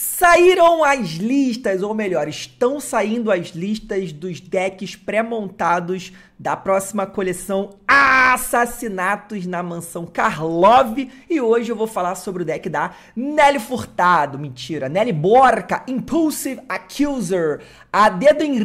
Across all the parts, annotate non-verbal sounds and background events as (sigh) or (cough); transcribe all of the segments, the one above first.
Saíram as listas, ou melhor, estão saindo as listas dos decks pré-montados da próxima coleção Assassinatos na Mansão Karlov. E hoje eu vou falar sobre o deck da Nelly Furtado, mentira, Nelly Borca, Impulsive Accuser, a Dedo em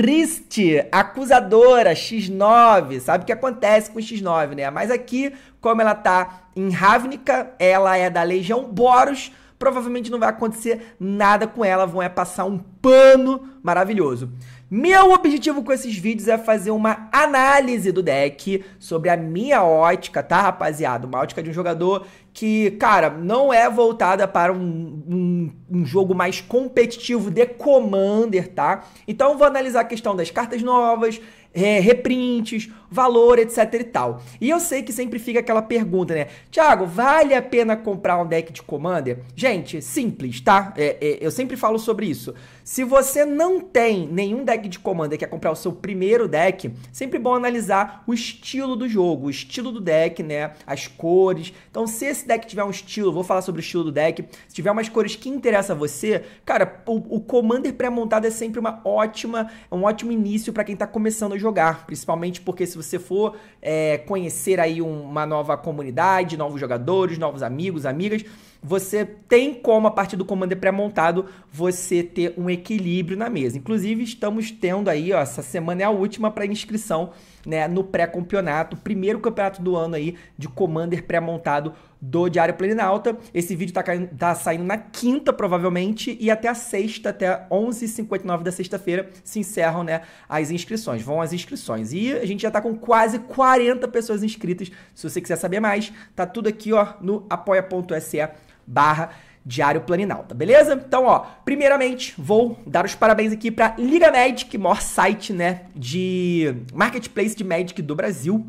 Acusadora, X9. Sabe o que acontece com X9, né? Mas aqui, como ela tá em Ravnica, ela é da Legião Boros provavelmente não vai acontecer nada com ela, vão é passar um pano maravilhoso. Meu objetivo com esses vídeos é fazer uma análise do deck sobre a minha ótica, tá, rapaziada? Uma ótica de um jogador que, cara, não é voltada para um, um, um, jogo mais competitivo de Commander, tá? Então vou analisar a questão das cartas novas, é, reprints, valor, etc e tal. E eu sei que sempre fica aquela pergunta, né? Tiago, vale a pena comprar um deck de Commander? Gente, simples, tá? É, é, eu sempre falo sobre isso. Se você não tem nenhum deck de Commander, quer comprar o seu primeiro deck, sempre bom analisar o estilo do jogo, o estilo do deck, né? As cores. Então, se esse deck tiver um estilo, vou falar sobre o estilo do deck, se tiver umas cores que interessam a você, cara, o, o Commander pré-montado é sempre uma ótima, um ótimo início para quem tá começando a jogar, principalmente porque se você for é, conhecer aí uma nova comunidade, novos jogadores, novos amigos, amigas, você tem como, a partir do Commander pré-montado, você ter um equilíbrio na mesa. Inclusive, estamos tendo aí, ó, essa semana é a última para inscrição, né, no pré-campeonato, primeiro campeonato do ano aí de Commander pré-montado do Diário Planalta. Esse vídeo tá, tá, saindo na quinta, provavelmente, e até a sexta, até 11h59 da sexta-feira, se encerram, né, as inscrições. Vão as inscrições. E a gente já tá com quase 40 pessoas inscritas. Se você quiser saber mais, tá tudo aqui, ó, no apoia.se barra Diário Planinalta, beleza? Então, ó, primeiramente, vou dar os parabéns aqui para Liga Magic, maior site, né, de marketplace de Magic do Brasil,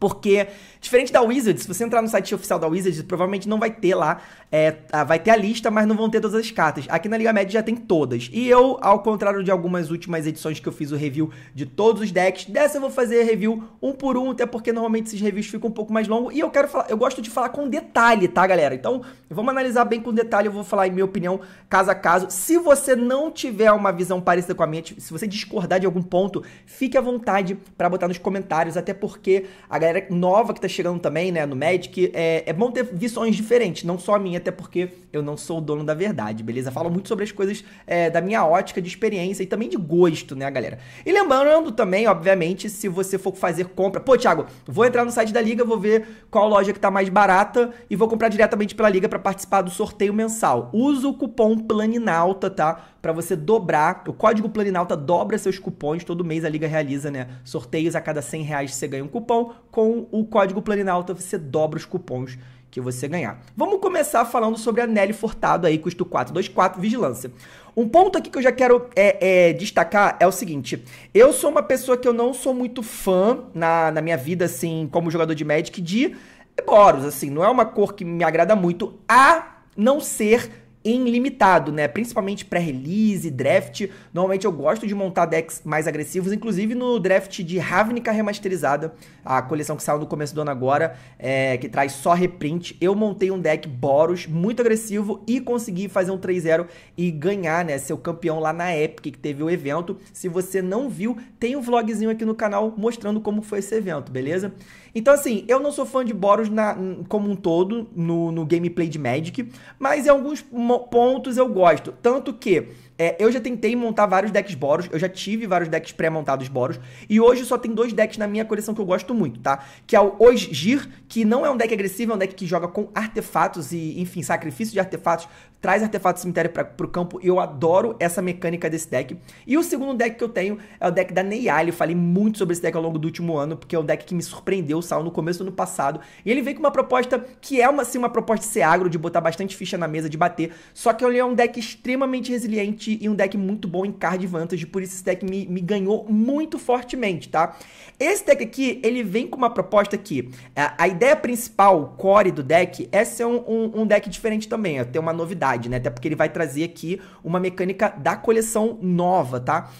porque Diferente da Wizards, se você entrar no site oficial da Wizards, provavelmente não vai ter lá, é, vai ter a lista, mas não vão ter todas as cartas. Aqui na Liga Média já tem todas. E eu, ao contrário de algumas últimas edições que eu fiz o review de todos os decks, dessa eu vou fazer review um por um, até porque normalmente esses reviews ficam um pouco mais longos. E eu quero falar, eu gosto de falar com detalhe, tá, galera? Então, vamos analisar bem com detalhe, eu vou falar em minha opinião, caso a caso. Se você não tiver uma visão parecida com a minha, se você discordar de algum ponto, fique à vontade para botar nos comentários, até porque a galera nova que tá chegando também, né, no Magic, é, é bom ter visões diferentes, não só a minha, até porque eu não sou o dono da verdade, beleza? Falo muito sobre as coisas é, da minha ótica de experiência e também de gosto, né, galera? E lembrando também, obviamente, se você for fazer compra, pô, Thiago, vou entrar no site da Liga, vou ver qual loja que tá mais barata e vou comprar diretamente pela Liga para participar do sorteio mensal. Usa o cupom Planinalta, tá? Para você dobrar, o código Planinalta dobra seus cupons, todo mês a Liga realiza, né, sorteios a cada 100 reais você ganha um cupom, com o código Planinalta você dobra os cupons que você ganhar. Vamos começar falando sobre a Nelly Furtado aí, custo 424, vigilância. Um ponto aqui que eu já quero é, é, destacar é o seguinte: eu sou uma pessoa que eu não sou muito fã na, na minha vida, assim, como jogador de Magic, de Boros, assim, não é uma cor que me agrada muito, a não ser em limitado, né? Principalmente pré-release, draft. Normalmente eu gosto de montar decks mais agressivos, inclusive no draft de Ravnica remasterizada, a coleção que saiu no começo do ano agora, é, que traz só reprint. Eu montei um deck Boros muito agressivo e consegui fazer um 3-0 e ganhar, né? Ser o campeão lá na Epic, que teve o evento. Se você não viu, tem um vlogzinho aqui no canal mostrando como foi esse evento, beleza? Então, assim, eu não sou fã de Boros na, como um todo no, no gameplay de Magic, mas em alguns pontos eu gosto. Tanto que é, eu já tentei montar vários decks Boros, eu já tive vários decks pré-montados Boros, e hoje só tem dois decks na minha coleção que eu gosto muito, tá? Que é o Ojir, que não é um deck agressivo, é um deck que joga com artefatos e, enfim, sacrifício de artefatos, traz artefatos cemitério para pro campo, e eu adoro essa mecânica desse deck. E o segundo deck que eu tenho é o deck da Neyali, eu falei muito sobre esse deck ao longo do último ano, porque é um deck que me surpreendeu, saiu no começo do ano passado, e ele vem com uma proposta que é uma, assim, uma proposta de ser agro, de botar bastante ficha na mesa, de bater, só que ele é um deck extremamente resiliente e um deck muito bom em card vantage, por isso esse deck me, me ganhou muito fortemente, tá? Esse deck aqui, ele vem com uma proposta que a, a ideia principal, o core do deck, é ser um, um, um deck diferente também, é ter uma novidade, né? Até porque ele vai trazer aqui uma mecânica da coleção nova, tá?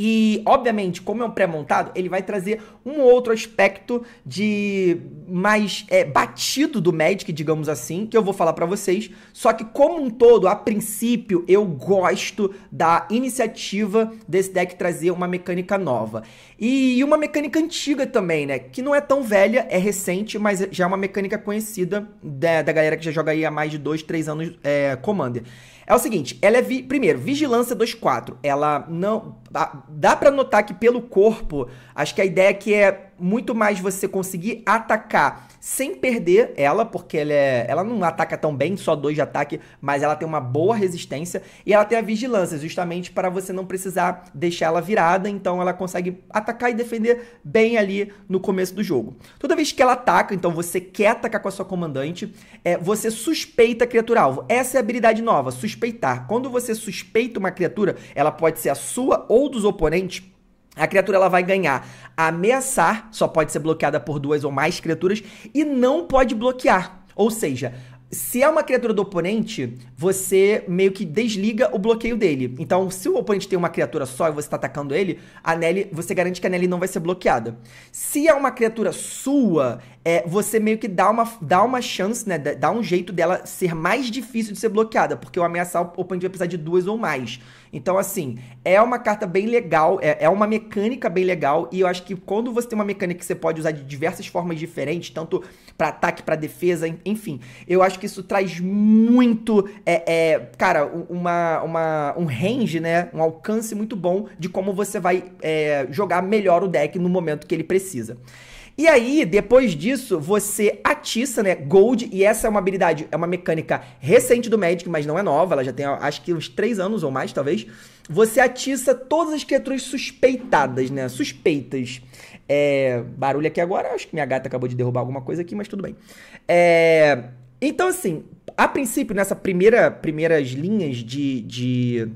E, obviamente, como é um pré-montado, ele vai trazer um outro aspecto de mais é, batido do Magic, digamos assim, que eu vou falar para vocês. Só que, como um todo, a princípio, eu gosto da iniciativa desse deck trazer uma mecânica nova. E uma mecânica antiga também, né? Que não é tão velha, é recente, mas já é uma mecânica conhecida da, da galera que já joga aí há mais de 2, 3 anos é, Commander. É o seguinte, ela é, vi primeiro, vigilância 2-4. Ela não... Dá para notar que pelo corpo, acho que a ideia aqui é muito mais você conseguir atacar sem perder ela, porque ela, é, ela não ataca tão bem, só dois de ataque, mas ela tem uma boa resistência e ela tem a vigilância, justamente para você não precisar deixar ela virada, então ela consegue atacar e defender bem ali no começo do jogo. Toda vez que ela ataca, então você quer atacar com a sua comandante, é, você suspeita a criatura alvo. Essa é a habilidade nova, suspeitar. Quando você suspeita uma criatura, ela pode ser a sua ou dos oponentes, a criatura ela vai ganhar ameaçar, só pode ser bloqueada por duas ou mais criaturas, e não pode bloquear. Ou seja, se é uma criatura do oponente, você meio que desliga o bloqueio dele. Então, se o oponente tem uma criatura só e você está atacando ele, a Nelly, você garante que a Nelly não vai ser bloqueada. Se é uma criatura sua, é, você meio que dá uma, dá uma chance, né? Dá um jeito dela ser mais difícil de ser bloqueada, porque o ameaçar o oponente vai precisar de duas ou mais. Então, assim, é uma carta bem legal, é, é uma mecânica bem legal, e eu acho que quando você tem uma mecânica que você pode usar de diversas formas diferentes, tanto para ataque, para defesa, enfim, eu acho que isso traz muito, é, é, cara, uma, uma, um range, né? Um alcance muito bom de como você vai é, jogar melhor o deck no momento que ele precisa. E aí, depois disso, você atiça, né, Gold, e essa é uma habilidade, é uma mecânica recente do Magic, mas não é nova, ela já tem acho que uns 3 anos ou mais, talvez. Você atiça todas as criaturas suspeitadas, né, suspeitas. É, barulho aqui agora, acho que minha gata acabou de derrubar alguma coisa aqui, mas tudo bem. É, então, assim, a princípio, nessa primeira primeiras linhas de, de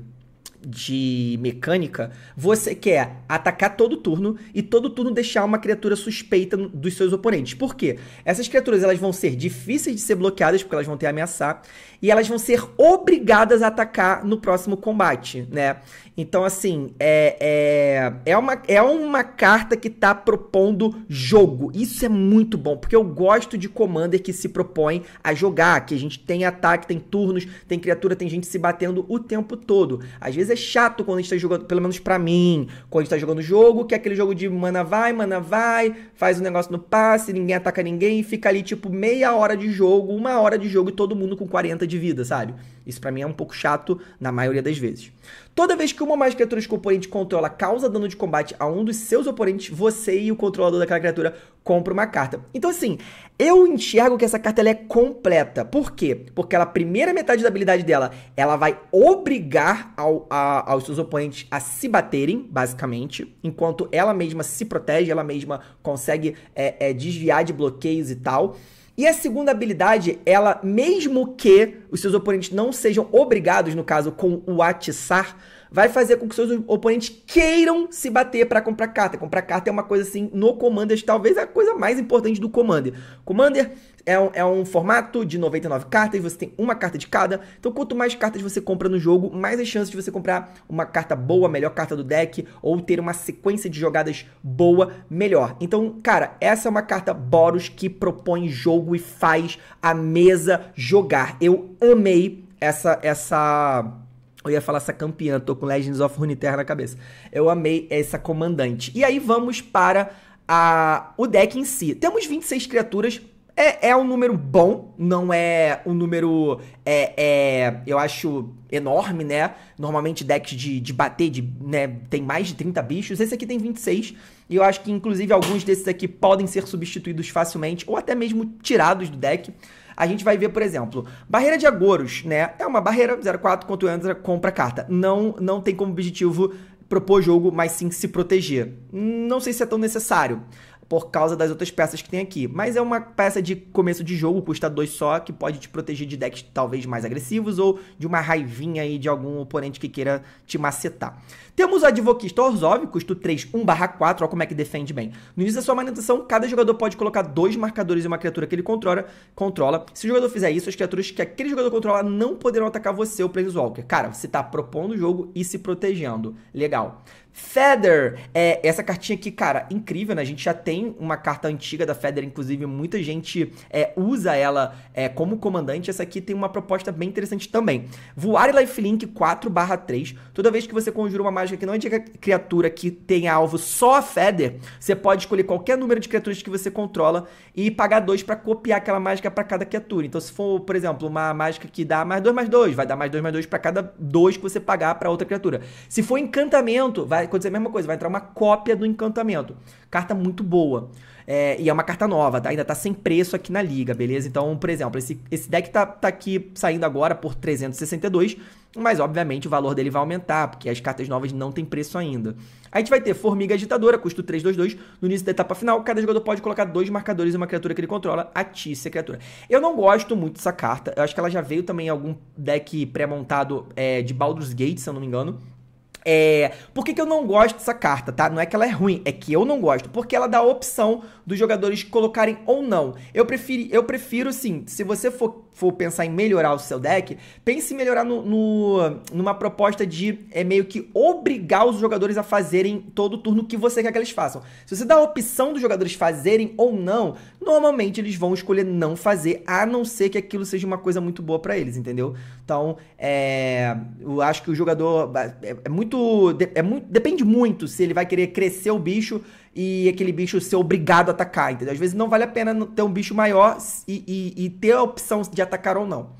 de mecânica, você quer atacar todo turno e todo turno deixar uma criatura suspeita dos seus oponentes. Por quê? Essas criaturas elas vão ser difíceis de ser bloqueadas porque elas vão ter ameaçar e elas vão ser obrigadas a atacar no próximo combate, né? Então, assim, é, é, é, uma, é uma carta que tá propondo jogo. Isso é muito bom, porque eu gosto de Commander que se propõe a jogar, que a gente tem ataque, tem turnos, tem criatura, tem gente se batendo o tempo todo. Às vezes é chato quando a gente tá jogando, pelo menos para mim, quando a gente tá jogando jogo, que é aquele jogo de mana vai, mana vai, faz um negócio no passe, ninguém ataca ninguém, fica ali tipo meia hora de jogo, uma hora de jogo e todo mundo com 40 de vida, sabe? Isso para mim é um pouco chato na maioria das vezes. Toda vez que uma ou mais criaturas que o oponente controla causa dano de combate a um dos seus oponentes, você e o controlador daquela criatura compra uma carta. Então, assim, eu enxergo que essa carta ela é completa. Por quê? Porque ela, primeira metade da habilidade dela, ela vai obrigar ao, a, aos seus oponentes a se baterem, basicamente, enquanto ela mesma se protege, ela mesma consegue é, é, desviar de bloqueios e tal. E a segunda habilidade, ela, mesmo que os seus oponentes não sejam obrigados, no caso, com o atiçar, vai fazer com que seus oponentes queiram se bater para comprar carta. Comprar carta é uma coisa assim, no Commander, talvez a coisa mais importante do Commander. Commander é um, é um formato de 99 cartas, você tem uma carta de cada. Então, quanto mais cartas você compra no jogo, mais as chances de você comprar uma carta boa, melhor carta do deck, ou ter uma sequência de jogadas boa, melhor. Então, cara, essa é uma carta Boros que propõe jogo e faz a mesa jogar. Eu amei essa essa eu ia falar essa campeã, tô com Legends of Runeterra na cabeça. Eu amei essa comandante. E aí vamos para a, o deck em si. Temos 26 criaturas. É, é um número bom, não é um número, é, é, eu acho, enorme, né? Normalmente decks de, de bater, de, né, tem mais de 30 bichos. Esse aqui tem 26. E eu acho que, inclusive, alguns desses aqui podem ser substituídos facilmente, ou até mesmo tirados do deck a gente vai ver, por exemplo, barreira de agouros, né? É uma barreira 04, quando entra, compra carta. Não, não tem como objetivo propor jogo, mas sim se proteger. Não sei se é tão necessário por causa das outras peças que tem aqui. Mas é uma peça de começo de jogo, custa dois só, que pode te proteger de decks talvez mais agressivos ou de uma raivinha aí de algum oponente que queira te macetar. Temos o Advoquista Orzhov, custo 3, 1 barra 4, olha como é que defende bem. No início da sua manutenção, cada jogador pode colocar dois marcadores em uma criatura que ele controla. controla. Se o jogador fizer isso, as criaturas que aquele jogador controla não poderão atacar você, o Planeswalker. Cara, você tá propondo o jogo e se protegendo. Legal. Feather, é, essa cartinha aqui, cara, incrível, né? A gente já tem uma carta antiga da Feather, inclusive muita gente é, usa ela é, como comandante. Essa aqui tem uma proposta bem interessante também. Voar e Lifelink 4 3. Toda vez que você conjura uma mágica que não é de criatura que tenha alvo só a Feather, você pode escolher qualquer número de criaturas que você controla e pagar 2 para copiar aquela mágica para cada criatura. Então, se for, por exemplo, uma mágica que dá mais 2 mais 2, vai dar mais 2 mais 2 para cada 2 que você pagar para outra criatura. Se for encantamento, vai acontecer a mesma coisa, vai entrar uma cópia do encantamento. Carta muito boa. É, e é uma carta nova, tá? ainda tá sem preço aqui na liga, beleza? Então, por exemplo, esse, esse deck tá, tá aqui saindo agora por 362, mas obviamente o valor dele vai aumentar, porque as cartas novas não tem preço ainda. A gente vai ter Formiga Agitadora, custo 322, no início da etapa final, cada jogador pode colocar dois marcadores em uma criatura que ele controla, atice a criatura. Eu não gosto muito dessa carta, eu acho que ela já veio também em algum deck pré-montado é, de Baldur's Gate, se eu não me engano, é, por que, que eu não gosto dessa carta, tá? Não é que ela é ruim, é que eu não gosto. Porque ela dá a opção dos jogadores colocarem ou não. Eu prefiro, eu prefiro sim, se você for, for pensar em melhorar o seu deck, pense em melhorar no, no, numa proposta de é meio que obrigar os jogadores a fazerem todo o turno que você quer que eles façam. Se você dá a opção dos jogadores fazerem ou não, normalmente eles vão escolher não fazer, a não ser que aquilo seja uma coisa muito boa para eles, entendeu? Então, é, eu acho que o jogador é, é muito, é muito. Depende muito se ele vai querer crescer o bicho e aquele bicho ser obrigado a atacar, entendeu? Às vezes não vale a pena ter um bicho maior e, e, e ter a opção de atacar ou não.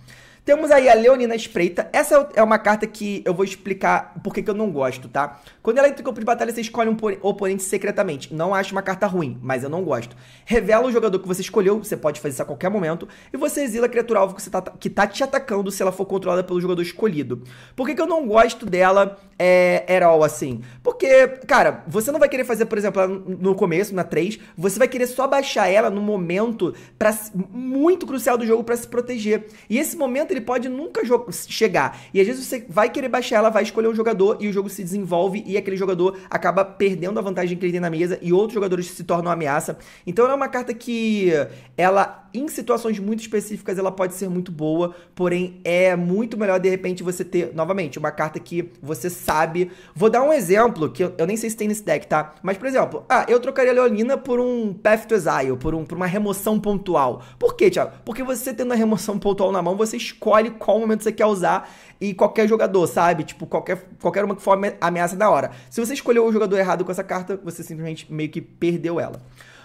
Temos aí a Leonina Espreita. Essa é uma carta que eu vou explicar por que eu não gosto, tá? Quando ela entra em campo de batalha, você escolhe um oponente secretamente. Não acho uma carta ruim, mas eu não gosto. Revela o jogador que você escolheu, você pode fazer isso a qualquer momento, e você exila a criatura alvo que, você tá, que tá te atacando se ela for controlada pelo jogador escolhido. Por que, que eu não gosto dela é, all, assim? Porque, cara, você não vai querer fazer, por exemplo, no começo, na 3, você vai querer só baixar ela no momento pra, muito crucial do jogo para se proteger. E esse momento ele pode nunca chegar. E às vezes você vai querer baixar ela, vai escolher um jogador e o jogo se desenvolve e aquele jogador acaba perdendo a vantagem que ele tem na mesa e outros jogadores se tornam ameaça. Então ela é uma carta que ela em situações muito específicas ela pode ser muito boa, porém é muito melhor de repente você ter novamente uma carta que você sabe. Vou dar um exemplo que eu, eu nem sei se tem nesse deck, tá? Mas por exemplo, ah, eu trocaria a Leonina por um Path to Exile, por, um, por uma remoção pontual. Por quê, Thiago? Porque você tendo a remoção pontual na mão, você escolhe escolhe qual momento você quer usar e qualquer jogador, sabe? Tipo, qualquer, qualquer uma que for ameaça da hora. Se você escolheu o jogador errado com essa carta, você simplesmente meio que perdeu ela.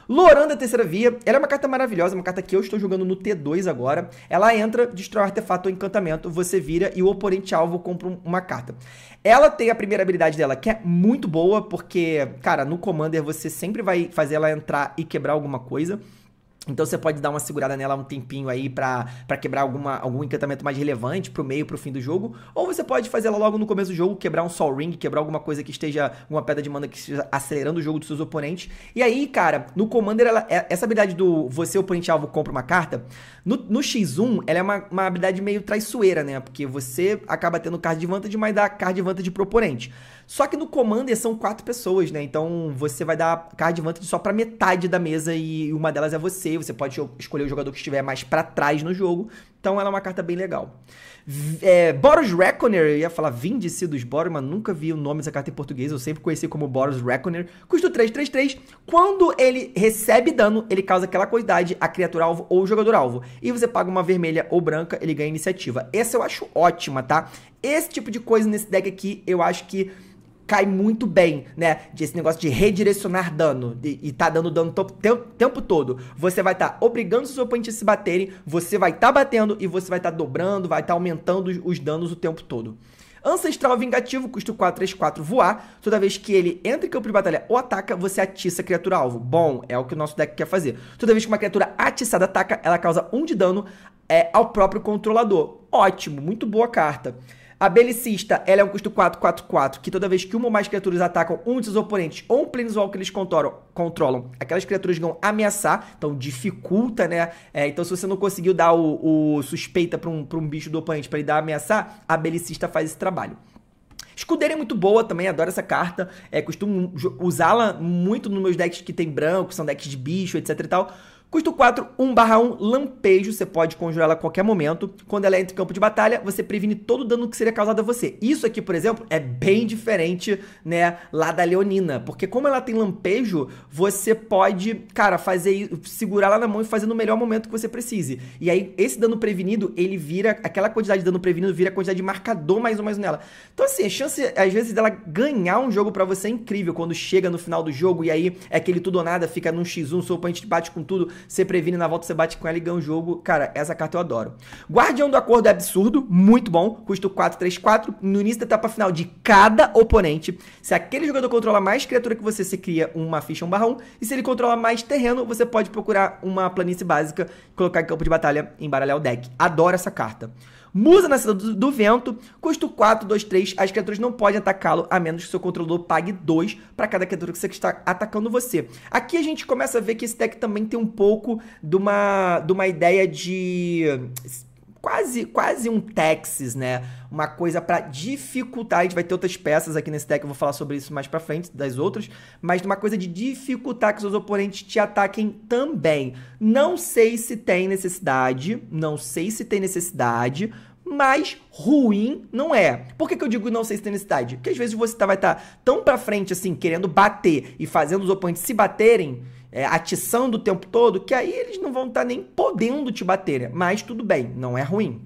Loranda Terceira Via, ela é uma carta maravilhosa, uma carta que eu estou jogando no T2 agora. Ela entra, destrói um artefato ou encantamento, você vira e o oponente alvo compra uma carta. Ela tem a primeira habilidade dela, que é muito boa, porque, cara, no Commander você sempre vai fazer ela entrar e quebrar alguma coisa. Então você pode dar uma segurada nela um tempinho aí pra, quebrar alguma, algum encantamento mais relevante pro meio, pro fim do jogo. Ou você pode fazer ela logo no começo do jogo, quebrar um Sol Ring, quebrar alguma coisa que esteja, uma pedra de mana que esteja acelerando o jogo dos seus oponentes. E aí, cara, no Commander, ela, é, essa habilidade do você, oponente alvo, compra uma carta, no, no X1, ela é uma, uma habilidade meio traiçoeira, né? Porque você acaba tendo card de vantagem, mas dá card de vantagem pro oponente. Só que no Commander são quatro pessoas, né? Então você vai dar card de vantagem só pra metade da mesa e uma delas é você. Você pode escolher o jogador que estiver mais para trás no jogo. Então ela é uma carta bem legal. É, Boros Reckoner, eu ia falar Víndice dos Boros, mas nunca vi o nome dessa carta em português, eu sempre conheci como Boros Reckoner. Custo 333. Quando ele recebe dano, ele causa aquela quantidade a criatura alvo ou jogador alvo. E você paga uma vermelha ou branca, ele ganha iniciativa. Essa eu acho ótima, tá? Esse tipo de coisa nesse deck aqui, eu acho que cai muito bem, né? Esse negócio de redirecionar dano e, tá dando dano o tempo, tempo todo. Você vai estar tá obrigando os oponentes a se baterem, você vai estar tá batendo e você vai estar tá dobrando, vai estar tá aumentando os, os danos o tempo todo. Ancestral Vingativo, custo 434 voar. Toda vez que ele entra em campo de batalha ou ataca, você atiça a criatura alvo. Bom, é o que o nosso deck quer fazer. Toda vez que uma criatura atiçada ataca, ela causa 1 um de dano é, ao próprio controlador. Ótimo, muito boa carta. A Belicista, ela é um custo 444, que toda vez que uma ou mais criaturas atacam um de seus oponentes ou um Planeswalker que eles controlam, controlam, aquelas criaturas vão ameaçar, então dificulta, né? É, então se você não conseguiu dar o, o suspeita para um, pra um bicho do oponente para ele dar ameaçar, a Belicista faz esse trabalho. Escudeira é muito boa também, adoro essa carta. É, costumo usá-la muito nos meus decks que tem branco, são decks de bicho, etc e tal. Custo 4, 1 barra 1, Lampejo. Você pode conjurar ela a qualquer momento. Quando ela entra em campo de batalha, você previne todo o dano que seria causado a você. Isso aqui, por exemplo, é bem diferente, né, lá da Leonina. Porque como ela tem Lampejo, você pode, cara, fazer, segurar ela na mão e fazer no melhor momento que você precise. E aí, esse dano prevenido, ele vira, aquela quantidade de dano prevenido vira a quantidade de marcador mais ou menos nela. Então, assim, a chance, às vezes, dela ganhar um jogo para você é incrível. Quando chega no final do jogo e aí é aquele tudo ou nada, fica num x1, seu oponente bate com tudo você previne na volta, você bate com ela e ganha o jogo. Cara, essa carta eu adoro. Guardião do Acordo é absurdo, muito bom. Custo 434. No início da etapa final de cada oponente, se aquele jogador controla mais criatura que você, você cria uma ficha 1 barra 1. E se ele controla mais terreno, você pode procurar uma planície básica, colocar em campo de batalha embaralhar o deck. Adoro essa carta. Musa na cidade do, do vento, custo 4, 2, 3. As criaturas não podem atacá-lo a menos que seu controlador pague 2 para cada criatura que você está atacando você. Aqui a gente começa a ver que esse deck também tem um pouco de uma, de uma ideia de quase, quase um Texas, né? Uma coisa para dificultar. A gente vai ter outras peças aqui nesse deck, eu vou falar sobre isso mais para frente, das outras, mas uma coisa de dificultar que seus oponentes te ataquem também. Não sei se tem necessidade, não sei se tem necessidade, mas ruim não é. Por que, que eu digo não sei se tem necessidade? Porque às vezes você tá, vai estar tá tão pra frente assim, querendo bater e fazendo os oponentes se baterem, é, atiçando o tempo todo, que aí eles não vão estar tá nem podendo te bater. Mas tudo bem, não é ruim.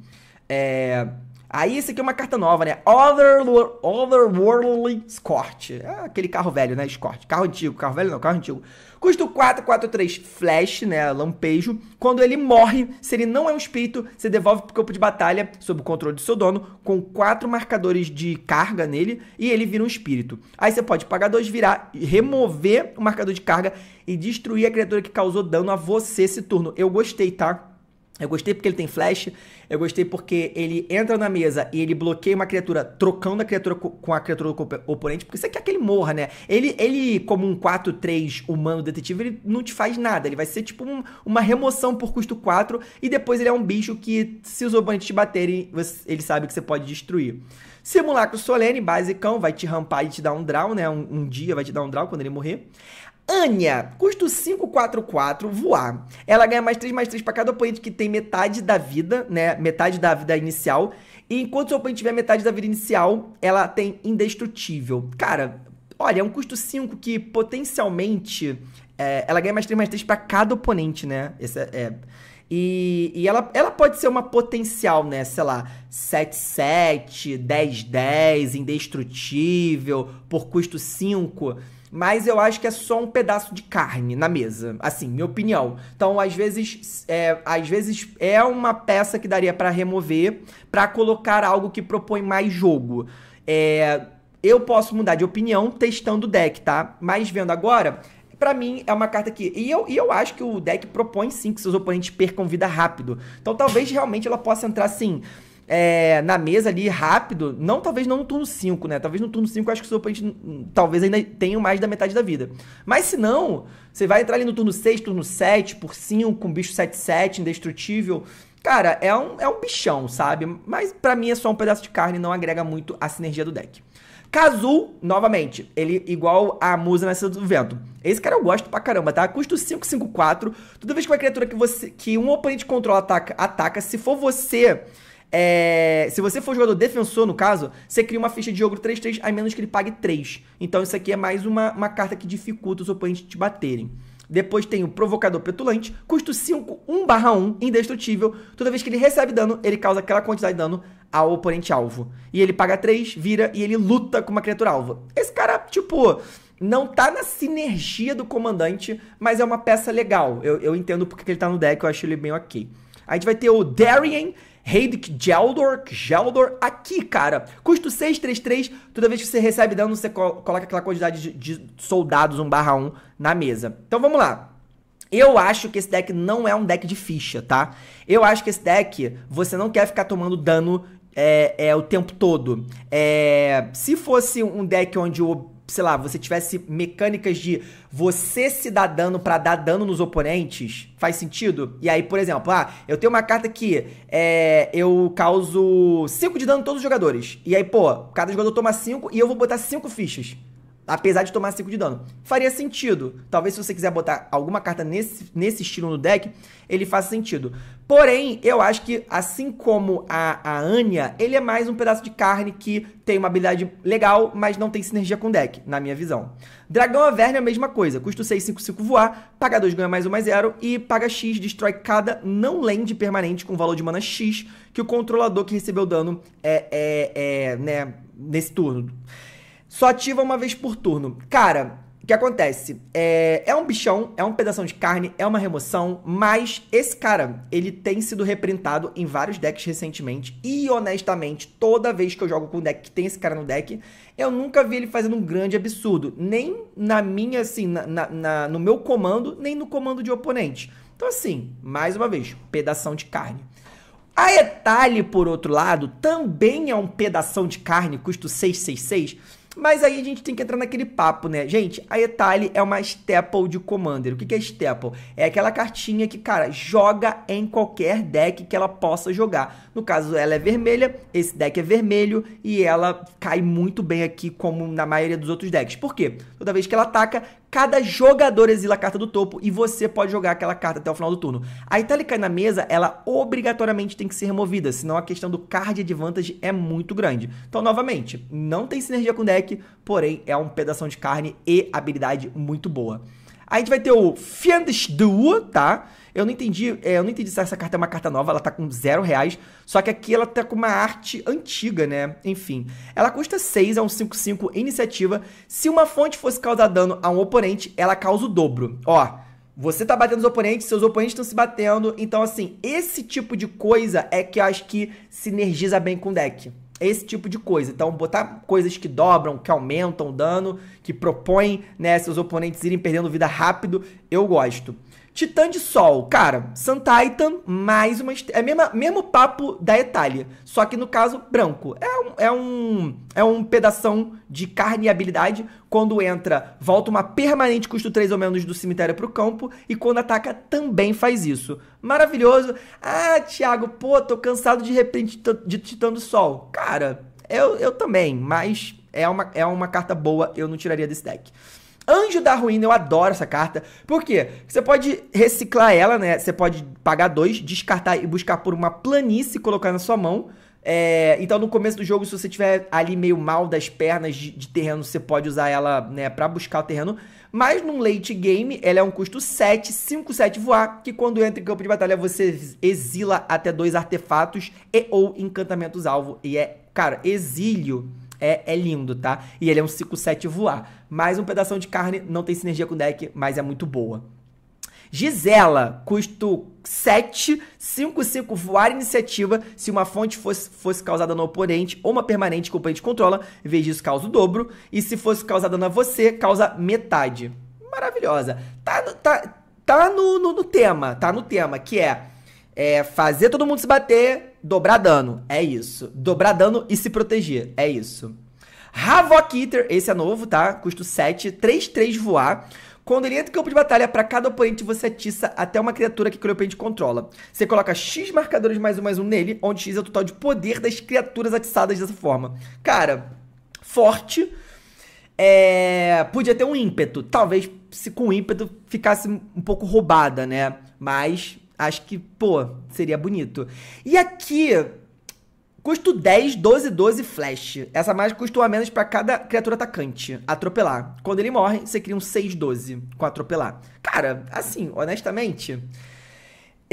É, Aí esse aqui é uma carta nova, né? Other, Otherworldly Escort. É aquele carro velho, né? Escort. Carro antigo. Carro velho não, carro antigo. Custo 443 Flash, né? Lampejo. Quando ele morre, se ele não é um espírito, você devolve pro campo de batalha, sob o controle do seu dono, com quatro marcadores de carga nele, e ele vira um espírito. Aí você pode pagar dois, virar, remover o marcador de carga e destruir a criatura que causou dano a você esse turno. Eu gostei, tá? Eu gostei porque ele tem flash, eu gostei porque ele entra na mesa e ele bloqueia uma criatura, trocando a criatura com a criatura do oponente, porque você quer que ele morra, né? Ele, ele como um 4-3 humano detetive, ele não te faz nada, ele vai ser tipo um, uma remoção por custo 4, e depois ele é um bicho que, se os oponentes te baterem, você, ele sabe que você pode destruir. Simulacro Solene, basicão, vai te rampar e te dar um draw, né? Um, um dia vai te dar um draw quando ele morrer. Anya, custo 544, voar. Ela ganha mais 3, mais 3 para cada oponente que tem metade da vida, né? Metade da vida inicial. E enquanto o oponente tiver metade da vida inicial, ela tem indestrutível. Cara, olha, é um custo 5 que potencialmente. É, ela ganha mais 3, mais 3 para cada oponente, né? Esse é, é. E, e ela, ela pode ser uma potencial, né? Sei lá, 7-7, 10-10, indestrutível, por custo 5 mas eu acho que é só um pedaço de carne na mesa, assim, minha opinião. Então, às vezes, é, às vezes é uma peça que daria para remover para colocar algo que propõe mais jogo. É, eu posso mudar de opinião testando o deck, tá? Mas vendo agora, para mim é uma carta que. E eu, e eu acho que o deck propõe sim que seus oponentes percam vida rápido. Então talvez realmente ela possa entrar assim é, na mesa ali rápido, não talvez não no turno 5, né? Talvez no turno 5 eu acho que o seu oponente talvez ainda tenha mais da metade da vida. Mas se não, você vai entrar ali no turno 6, turno 7, por 5, com bicho 7-7, indestrutível. Cara, é um, é um bichão, sabe? Mas para mim é só um pedaço de carne, não agrega muito a sinergia do deck. Kazu, novamente, ele igual a musa na do vento. Esse cara eu gosto pra caramba, tá? Custo 554. Toda vez que uma criatura que você que um oponente controla ataca, ataca, se for você é, se você for jogador defensor, no caso, você cria uma ficha de jogo 3-3, a menos que ele pague 3. Então isso aqui é mais uma, uma carta que dificulta os oponentes te baterem. Depois tem o Provocador Petulante, custo 5, 1 barra 1, indestrutível. Toda vez que ele recebe dano, ele causa aquela quantidade de dano ao oponente alvo. E ele paga 3, vira e ele luta com uma criatura alvo. Esse cara, tipo, não tá na sinergia do comandante, mas é uma peça legal. Eu, eu entendo porque ele tá no deck, eu acho ele bem ok. A gente vai ter o Darien Heidik Geldor, Geldor, aqui, cara. Custo 633, toda vez que você recebe dano, você coloca aquela quantidade de, de soldados 1 barra 1 na mesa. Então vamos lá. Eu acho que esse deck não é um deck de ficha, tá? Eu acho que esse deck, você não quer ficar tomando dano é, é, o tempo todo. É, se fosse um deck onde o sei lá, você tivesse mecânicas de você se dar dano para dar dano nos oponentes, faz sentido? E aí, por exemplo, ah, eu tenho uma carta que é, eu causo 5 de dano em todos os jogadores. E aí, pô, cada jogador toma 5 e eu vou botar 5 fichas. Apesar de tomar 5 de dano. Faria sentido. Talvez se você quiser botar alguma carta nesse, nesse estilo no deck, ele faça sentido. Porém, eu acho que, assim como a, a Anya, ele é mais um pedaço de carne que tem uma habilidade legal, mas não tem sinergia com o deck, na minha visão. Dragão Averno é a mesma coisa. Custa 6, 5, 5 voar, paga 2, ganha mais 1, mais 0, e paga X, destrói cada não land permanente com valor de mana X que o controlador que recebeu dano é, é, é né, nesse turno. Só ativa uma vez por turno. Cara, o que acontece? É, é um bichão, é um pedaço de carne, é uma remoção, mas esse cara, ele tem sido reprintado em vários decks recentemente. E honestamente, toda vez que eu jogo com um deck que tem esse cara no deck, eu nunca vi ele fazendo um grande absurdo. Nem na minha, assim, na, na, na, no meu comando, nem no comando de oponente. Então, assim, mais uma vez, pedação de carne. A Etali, por outro lado, também é um pedação de carne, custo 666 mas aí a gente tem que entrar naquele papo, né? Gente, a Etali é uma staple de Commander. O que é staple? É aquela cartinha que, cara, joga em qualquer deck que ela possa jogar. No caso, ela é vermelha, esse deck é vermelho e ela cai muito bem aqui, como na maioria dos outros decks. Por quê? Toda vez que ela ataca, cada jogador exila a carta do topo e você pode jogar aquela carta até o final do turno. A Itália cai na mesa, ela obrigatoriamente tem que ser removida, senão a questão do card advantage é muito grande. Então, novamente, não tem sinergia com o deck, porém é um pedaço de carne e habilidade muito boa. A gente vai ter o Duo, tá? Eu não entendi, é, eu não entendi se essa carta é uma carta nova, ela tá com zero reais. Só que aqui ela tá com uma arte antiga, né? Enfim. Ela custa 6, é um 5-5 iniciativa. Se uma fonte fosse causar dano a um oponente, ela causa o dobro. Ó, você tá batendo os oponentes, seus oponentes estão se batendo. Então, assim, esse tipo de coisa é que eu acho que sinergiza bem com o deck esse tipo de coisa. Então, botar coisas que dobram, que aumentam o dano, que propõem né, seus oponentes irem perdendo vida rápido, eu gosto. Titã de Sol, cara, Sun Titan, mais uma. É mesmo, mesmo papo da Etália, só que no caso, branco. É um, é um, é um pedação de carne e habilidade. Quando entra, volta uma permanente custo 3 ou menos do cemitério pro campo. E quando ataca, também faz isso. Maravilhoso. Ah, Thiago, pô, tô cansado de repente de Titã do Sol. Cara, eu, eu também, mas é uma, é uma carta boa, eu não tiraria desse deck. Anjo da Ruína, eu adoro essa carta. Por quê? Você pode reciclar ela, né? Você pode pagar dois, descartar e buscar por uma planície colocar na sua mão. É, então, no começo do jogo, se você tiver ali meio mal das pernas de, de terreno, você pode usar ela, né, pra buscar o terreno. Mas num late game, ela é um custo 7, 5, 7 voar, que quando entra em campo de batalha, você exila até dois artefatos e ou encantamentos alvo. E é, cara, exílio é, é lindo, tá? E ele é um 5-7 voar. Mais um pedaço de carne, não tem sinergia com o deck, mas é muito boa. Gisela, custo 7, 5, 5 voar iniciativa. Se uma fonte fosse, fosse causada no oponente ou uma permanente que o oponente controla, em vez disso, causa o dobro. E se fosse causada na você, causa metade. Maravilhosa. Tá, tá, tá no, no, no tema, tá no tema, que é, é fazer todo mundo se bater dobrar dano, é isso. Dobrar dano e se proteger, é isso. Havoc Eater, esse é novo, tá? Custo 7, 3, 3 voar. Quando ele entra em campo de batalha, para cada oponente você atiça até uma criatura que o oponente controla. Você coloca X marcadores mais um mais um nele, onde X é o total de poder das criaturas atiçadas dessa forma. Cara, forte. É... Podia ter um ímpeto. Talvez se com ímpeto ficasse um pouco roubada, né? Mas Acho que, pô, seria bonito. E aqui, custo 10, 12, 12 flash. Essa mágica custa um a menos para cada criatura atacante. Atropelar. Quando ele morre, você cria um 6, 12 com atropelar. Cara, assim, honestamente,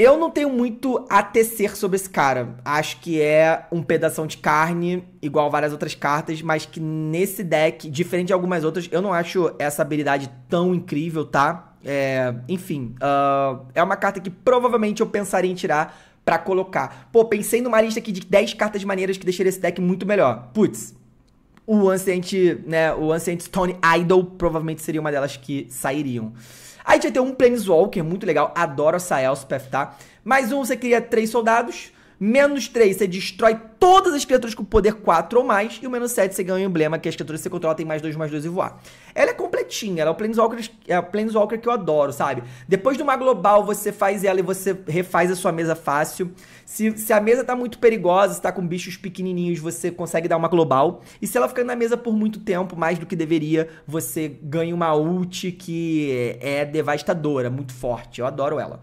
eu não tenho muito a tecer sobre esse cara. Acho que é um pedaço de carne, igual várias outras cartas, mas que nesse deck, diferente de algumas outras, eu não acho essa habilidade tão incrível, tá? É, enfim, uh, é uma carta que provavelmente eu pensaria em tirar para colocar. Pô, pensei numa lista aqui de 10 cartas maneiras que deixaria esse deck muito melhor. Putz, o Ancient, né, o Ancient Stone Idol provavelmente seria uma delas que sairiam. Aí a gente ter um Planeswalker muito legal, adoro essa Elspeth, tá? Mais um, você cria três soldados, Menos 3, você destrói todas as criaturas com poder 4 ou mais. E o menos 7, você ganha um emblema que as criaturas que você controla tem mais 2, mais 2 e voar. Ela é completinha, ela é o Planeswalker, é a Planeswalker que eu adoro, sabe? Depois de uma global, você faz ela e você refaz a sua mesa fácil. Se, se a mesa tá muito perigosa, se tá com bichos pequenininhos, você consegue dar uma global. E se ela ficar na mesa por muito tempo, mais do que deveria, você ganha uma ult que é devastadora, muito forte. Eu adoro ela.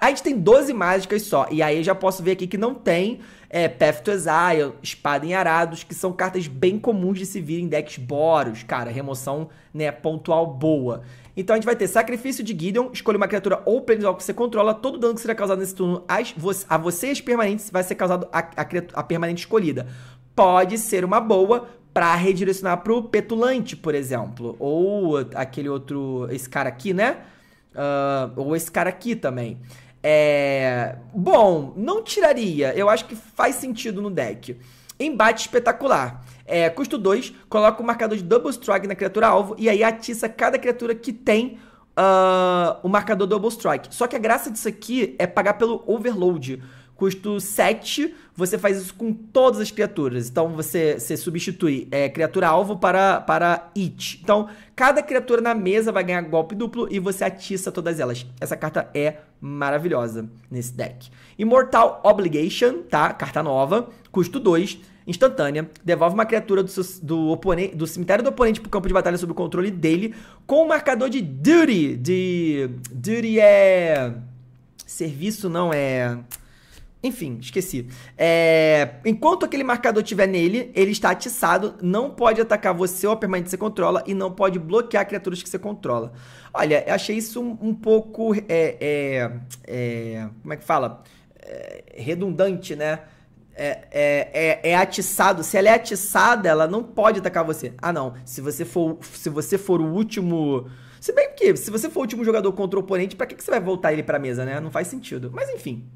A gente tem 12 mágicas só. E aí eu já posso ver aqui que não tem é, Path to Exile, Espada em Arados, que são cartas bem comuns de se vir em decks Boros. Cara, remoção né, pontual boa. Então a gente vai ter Sacrifício de Gideon, escolha uma criatura ou Planeswalker que você controla, todo dano que será causado nesse turno a você as permanentes vai ser causado a, a, a permanente escolhida. Pode ser uma boa para redirecionar pro Petulante, por exemplo. Ou aquele outro, esse cara aqui, né? Uh, ou esse cara aqui também. É. Bom, não tiraria. Eu acho que faz sentido no deck. Embate espetacular. É, custo 2, coloca o marcador de Double Strike na criatura alvo e aí atiça cada criatura que tem uh, o marcador Double Strike. Só que a graça disso aqui é pagar pelo Overload. Custo 7, você faz isso com todas as criaturas. Então você, você substitui é, criatura alvo para, para it. Então, cada criatura na mesa vai ganhar golpe duplo e você atiça todas elas. Essa carta é maravilhosa nesse deck. Immortal Obligation, tá? Carta nova, custo 2, instantânea. Devolve uma criatura do, do, oponente, do cemitério do oponente pro campo de batalha sob o controle dele com o marcador de Duty. De. Duty é. Serviço não é. Enfim, esqueci. É... Enquanto aquele marcador estiver nele, ele está atiçado, não pode atacar você ou a permanente que você controla e não pode bloquear criaturas que você controla. Olha, eu achei isso um, um pouco. É, é, é, como é que fala? É, redundante, né? É, é, é, é, atiçado. Se ela é atiçada, ela não pode atacar você. Ah, não. Se você for, se você for o último. Se bem que, se você for o último jogador contra o oponente, pra que, que você vai voltar ele pra mesa, né? Não faz sentido. Mas enfim,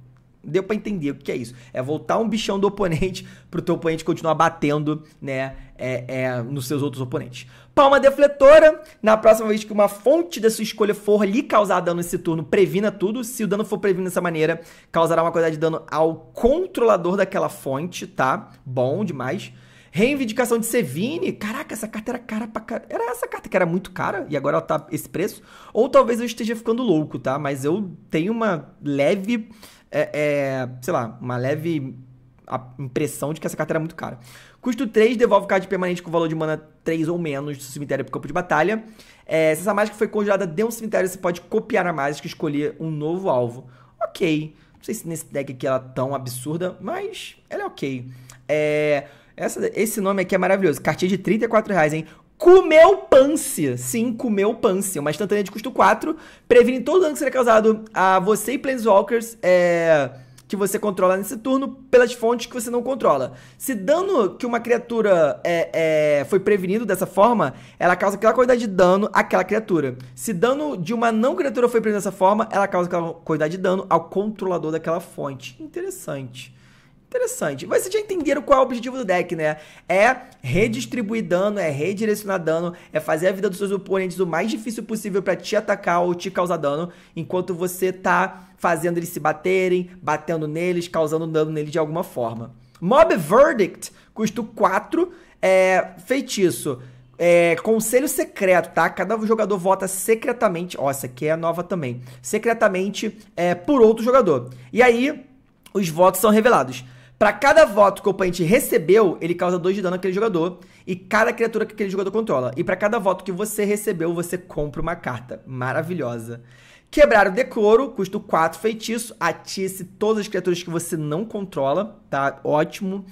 Deu para entender o que é isso. É voltar um bichão do oponente (laughs) pro teu oponente continuar batendo, né, é, é, nos seus outros oponentes. Palma defletora. Na próxima vez que uma fonte da sua escolha for lhe causar dano nesse turno, previna tudo. Se o dano for previno dessa maneira, causará uma quantidade de dano ao controlador daquela fonte, tá? Bom demais. Reivindicação de Sevine. Caraca, essa carta era cara pra caramba. Era essa carta que era muito cara e agora ela tá esse preço? Ou talvez eu esteja ficando louco, tá? Mas eu tenho uma leve é, é, sei lá, uma leve impressão de que essa carta era muito cara. Custo 3, devolve card permanente com valor de mana 3 ou menos do cemitério para o campo de batalha. É, se essa mágica foi conjurada dentro do cemitério, você pode copiar a mágica e escolher um novo alvo. Ok. Não sei se nesse deck aqui ela é tão absurda, mas ela é ok. É, essa, esse nome aqui é maravilhoso. Cartinha de 34 reais, hein? Comeu Pance. Sim, comeu Pance. Uma instantânea de custo 4. Previne todo dano que será causado a você e Planeswalkers é, que você controla nesse turno pelas fontes que você não controla. Se dano que uma criatura é, é, foi prevenido dessa forma, ela causa aquela quantidade de dano àquela criatura. Se dano de uma não criatura foi prevenido dessa forma, ela causa aquela quantidade de dano ao controlador daquela fonte. Interessante. Interessante. Vocês já entenderam qual é o objetivo do deck, né? É redistribuir dano, é redirecionar dano, é fazer a vida dos seus oponentes o mais difícil possível para te atacar ou te causar dano, enquanto você tá fazendo eles se baterem, batendo neles, causando dano neles de alguma forma. Mob Verdict, custo 4, é feitiço. É, conselho secreto, tá? Cada jogador vota secretamente. Ó, essa aqui é nova também. Secretamente é, por outro jogador. E aí, os votos são revelados. Para cada voto que o oponente recebeu, ele causa 2 de dano naquele jogador e cada criatura que aquele jogador controla. E para cada voto que você recebeu, você compra uma carta. Maravilhosa. Quebrar o decoro, custo 4 feitiço, atice todas as criaturas que você não controla, tá? Ótimo.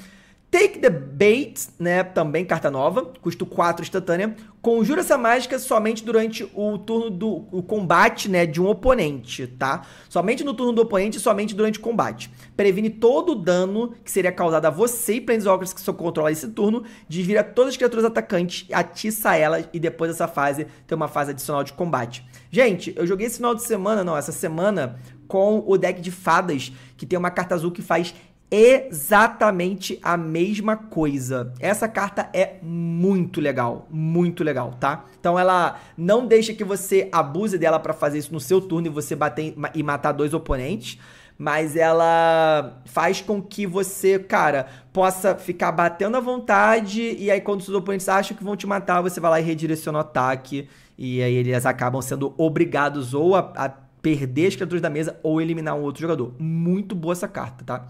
Take the Bait, né? Também carta nova, custo 4 instantânea. Conjura essa mágica somente durante o turno do o combate, né? De um oponente, tá? Somente no turno do oponente somente durante o combate. Previne todo o dano que seria causado a você e Planeswalkers que você controla esse turno. Desvira todas as criaturas atacantes, atiça elas e depois dessa fase tem uma fase adicional de combate. Gente, eu joguei esse final de semana, não, essa semana, com o deck de fadas, que tem uma carta azul que faz exatamente a mesma coisa. Essa carta é muito legal, muito legal, tá? Então ela não deixa que você abuse dela para fazer isso no seu turno e você bater e matar dois oponentes. mas ela faz com que você, cara, possa ficar batendo à vontade e aí quando os oponentes acham que vão te matar, você vai lá e redireciona o ataque e aí eles acabam sendo obrigados ou a, a perder as criaturas da mesa ou eliminar um outro jogador. Muito boa essa carta, tá?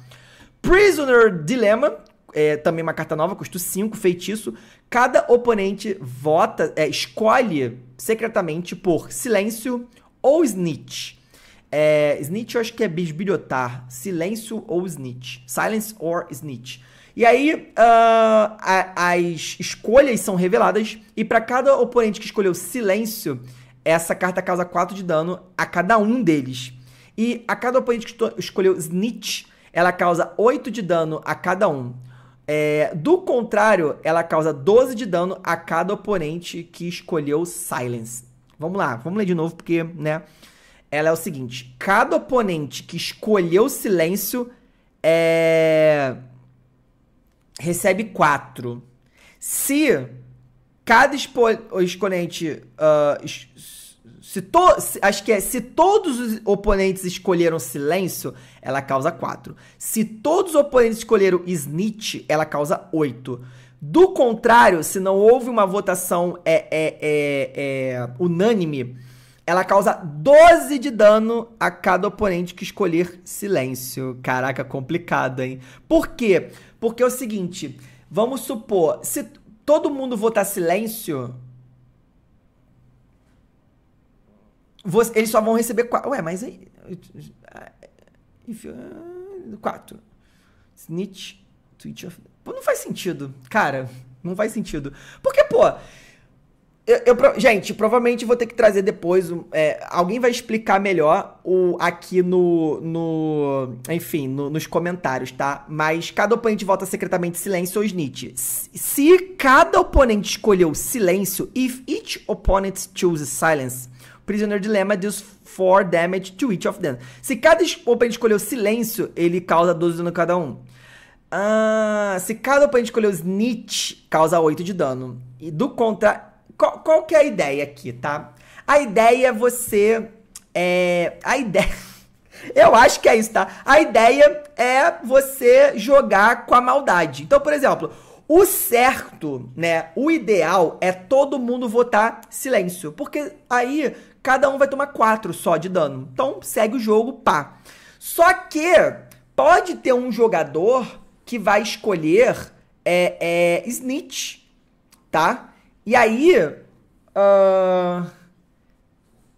Prisoner Dilemma, é também uma carta nova, custa 5, feitiço. Cada oponente vota, é, escolhe secretamente por silêncio ou snitch. É, snitch eu acho que é bisbilhotar. Silêncio ou snitch. Silence or snitch. E aí, uh, a, as escolhas são reveladas. E para cada oponente que escolheu silêncio, essa carta causa 4 de dano a cada um deles. E a cada oponente que escolheu Snitch, ela causa 8 de dano a cada um. É, do contrário, ela causa 12 de dano a cada oponente que escolheu Silence. Vamos lá, vamos ler de novo, porque, né? Ela é o seguinte: cada oponente que escolheu silêncio é... recebe 4. Se cada exponente uh, se to, acho que é se todos os oponentes escolheram silêncio, ela causa 4. Se todos os oponentes escolheram snitch, ela causa 8. Do contrário, se não houve uma votação é, é, é, é, unânime, ela causa 12 de dano a cada oponente que escolher silêncio. Caraca, complicado, hein? Por quê? Porque é o seguinte, vamos supor, se todo mundo votar silêncio, Você, eles só vão receber quatro. Ué, mas aí. Quatro. Snitch. Twitch of. Pô, não faz sentido. Cara, não faz sentido. Porque, pô. Eu, eu, gente, provavelmente vou ter que trazer depois. É, alguém vai explicar melhor o aqui no. no enfim, no, nos comentários, tá? Mas cada oponente vota secretamente silêncio ou snitch. Se cada oponente escolheu silêncio, if each opponent chooses silence, Prisoner Dilemma deals 4 damage to each of them. Se cada oponente escolheu silêncio, ele causa 12 de dano cada um. Ah, se cada oponente escolheu Snitch, causa 8 de dano. E do contra... Qual, qual que é a ideia aqui, tá? A ideia é você... É... A ideia... (laughs) Eu acho que é isso, tá? A ideia é você jogar com a maldade. Então, por exemplo, o certo, né? O ideal é todo mundo votar silêncio. Porque aí cada um vai tomar 4 só de dano. Então segue o jogo, pá. Só que pode ter um jogador que vai escolher é, é, Snitch, tá? E aí. Uh...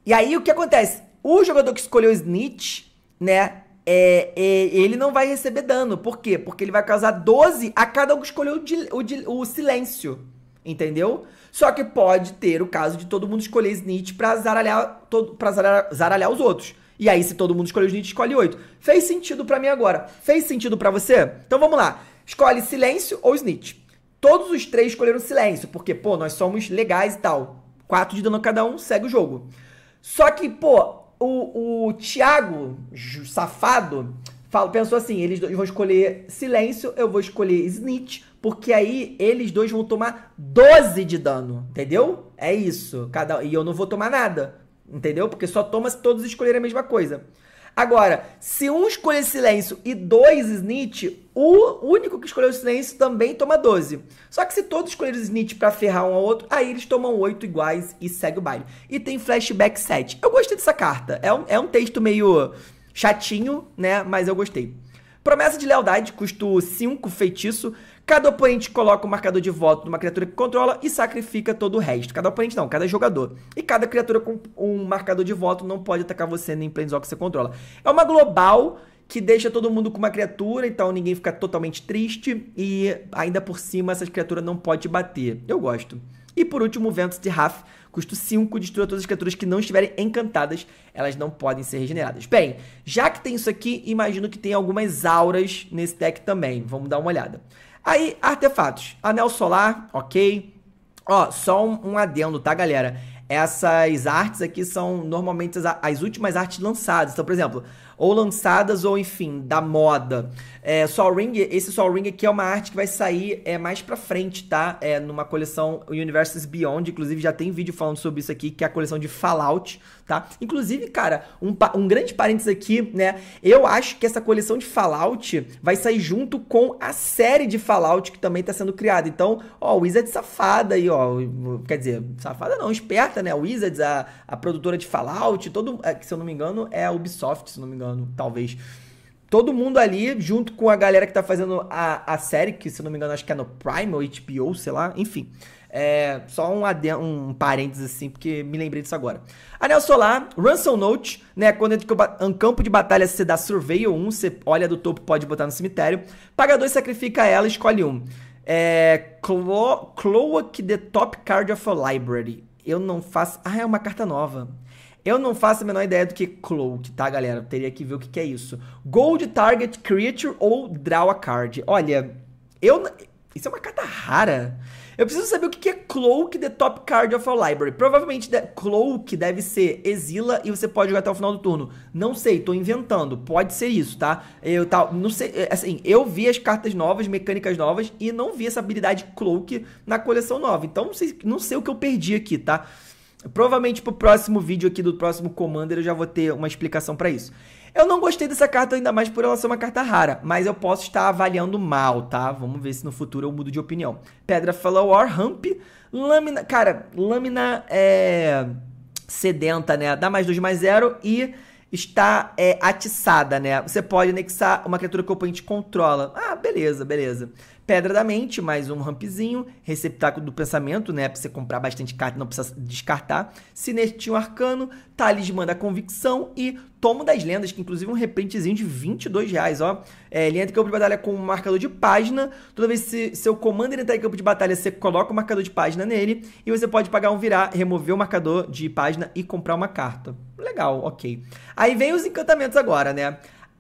E aí o que acontece? O jogador que escolheu Snitch, né? É, é, ele não vai receber dano. Por quê? Porque ele vai causar 12 a cada um que escolheu o, o, o silêncio. Entendeu? Só que pode ter o caso de todo mundo escolher Snitch pra zaralhar, todo, pra zaralhar, zaralhar os outros. E aí, se todo mundo escolher Snitch, escolhe 8. Fez sentido para mim agora. Fez sentido para você? Então vamos lá. Escolhe silêncio ou Snitch. Todos os três escolheram silêncio, porque, pô, nós somos legais e tal. 4 de dano cada um, segue o jogo. Só que, pô, o, o Thiago, safado, pensou assim: eles vão escolher silêncio, eu vou escolher snitch, porque aí eles dois vão tomar 12 de dano, entendeu? É isso. Cada E eu não vou tomar nada, entendeu? Porque só toma se todos escolherem a mesma coisa. Agora, se um escolher silêncio e dois snitch, o único que escolheu silêncio também toma 12. Só que se todos escolherem snitch para ferrar um ao outro, aí eles tomam 8 iguais e segue o baile. E tem flashback 7. Eu gostei dessa carta. É um, é um texto meio chatinho, né? Mas eu gostei. Promessa de lealdade, custo 5 feitiço. Cada oponente coloca o um marcador de voto numa criatura que controla e sacrifica todo o resto. Cada oponente não, cada jogador. E cada criatura com um marcador de voto não pode atacar você nem Planeswalker que você controla. É uma global que deixa todo mundo com uma criatura, então ninguém fica totalmente triste e ainda por cima essas criaturas não podem bater. Eu gosto. E por último, Ventos de Raf, custo 5, destrua todas as criaturas que não estiverem encantadas, elas não podem ser regeneradas. Bem, já que tem isso aqui, imagino que tem algumas auras nesse deck também. Vamos dar uma olhada. Aí, artefatos. Anel solar, ok. Ó, só um, um adendo, tá, galera? Essas artes aqui são normalmente as, as últimas artes lançadas. Então, por exemplo, ou lançadas ou enfim, da moda. É, Sol Ring, esse Sol Ring aqui é uma arte que vai sair é, mais pra frente, tá? É numa coleção Universes Beyond, inclusive já tem vídeo falando sobre isso aqui, que é a coleção de Fallout, tá? Inclusive, cara, um, um grande parênteses aqui, né? Eu acho que essa coleção de Fallout vai sair junto com a série de Fallout que também tá sendo criada. Então, ó, o Wizard safada aí, ó. Quer dizer, safada não, esperta, né? Wizards, a, a produtora de Fallout, todo. É, se eu não me engano, é a Ubisoft, se não me engano, talvez todo mundo ali, junto com a galera que tá fazendo a, a série, que se não me engano acho que é no Prime ou HBO, sei lá, enfim. É, só um, um parênteses assim, porque me lembrei disso agora. Anel Solar, Ransom Note, né? Quando entra um campo de batalha, você dá Surveil 1, você olha do topo, pode botar no cemitério. Paga 2, sacrifica ela, escolhe um. É, Clo Cloak the Top Card of a Library. Eu não faço. Ah, é uma carta nova. Eu não faço a menor ideia do que Cloak, tá, galera? Teria que ver o que, que é isso. Gold Target Creature ou Draw a Card. Olha, eu. Isso é uma carta rara. Eu preciso saber o que é Cloak The Top Card of a Library. Provavelmente de Cloak deve ser exila e você pode jogar até o final do turno. Não sei, tô inventando. Pode ser isso, tá? Eu tá, não sei, é, assim, eu vi as cartas novas, mecânicas novas e não vi essa habilidade Cloak na coleção nova. Então não sei, não sei o que eu perdi aqui, tá? Provavelmente pro próximo vídeo aqui do próximo Commander eu já vou ter uma explicação para isso. Eu não gostei dessa carta ainda mais por ela ser uma carta rara, mas eu posso estar avaliando mal, tá? Vamos ver se no futuro eu mudo de opinião. Pedra Flower, Ramp, Lâmina... Cara, Lâmina é... Sedenta, né? Dá mais 2 mais 0 e está é, atiçada, né? Você pode anexar uma criatura que o oponente controla. Ah, beleza, beleza. Pedra da Mente, mais um rampzinho. Receptáculo do Pensamento, né? Pra você comprar bastante carta, não precisa descartar. Sinestinho Arcano, Talismã da Convicção e Tomo das Lendas, que inclusive é um reprintzinho de 22 reais, ó. É, ele entra em campo de batalha com um marcador de página. Toda vez que seu commander entrar em campo de batalha, você coloca o marcador de página nele. E você pode pagar um virar, remover o marcador de página e comprar uma carta. Legal, ok. Aí vem os encantamentos agora, né?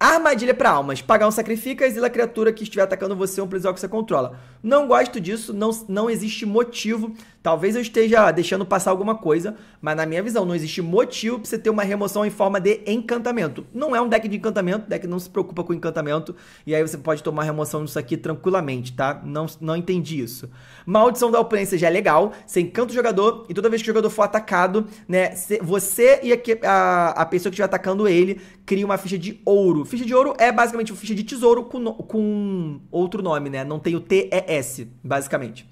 Armadilha para almas. Pagar um sacrifica, exila a criatura que estiver atacando você um prisão que você controla. Não gosto disso, não, não existe motivo Talvez eu esteja deixando passar alguma coisa, mas na minha visão não existe motivo para você ter uma remoção em forma de encantamento. Não é um deck de encantamento, deck não se preocupa com encantamento, e aí você pode tomar remoção nisso aqui tranquilamente, tá? Não, não entendi isso. Maldição da oponência já é legal, você encanta o jogador, e toda vez que o jogador for atacado, né, você e a, a pessoa que estiver atacando ele cria uma ficha de ouro. Ficha de ouro é basicamente uma ficha de tesouro com, com outro nome, né? Não tem o TES, basicamente.